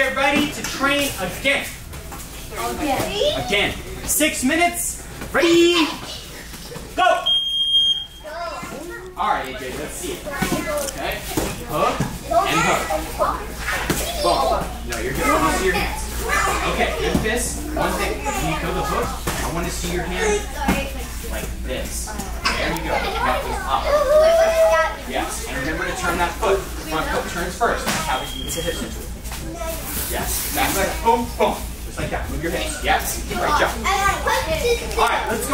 get ready to train again. Okay. Again. Six minutes. Ready? Go! Alright, AJ, let's see it. Okay. Hook and hook. Boom. No, you're good. I want to see your hands. Okay, with this, one thing. When you throw the hook, I want to see your hand like this. There you go. Up. Yes. And remember to turn that foot. Front foot turns first. How you into it. Yes. Back like boom, boom. Just like that. Move your hips. Yes. Great job. All right, let's go.